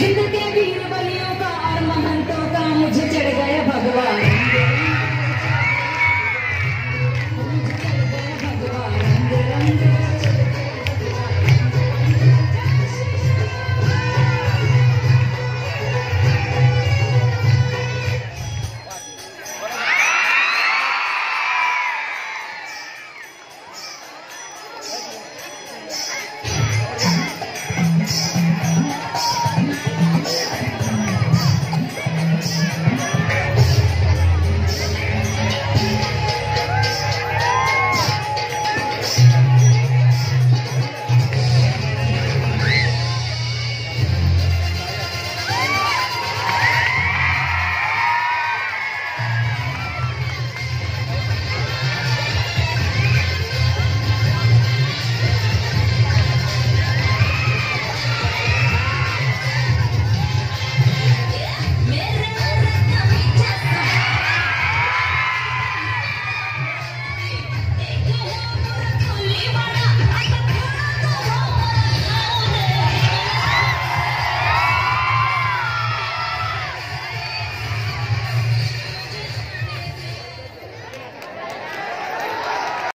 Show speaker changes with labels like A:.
A: हिंद के वीर बल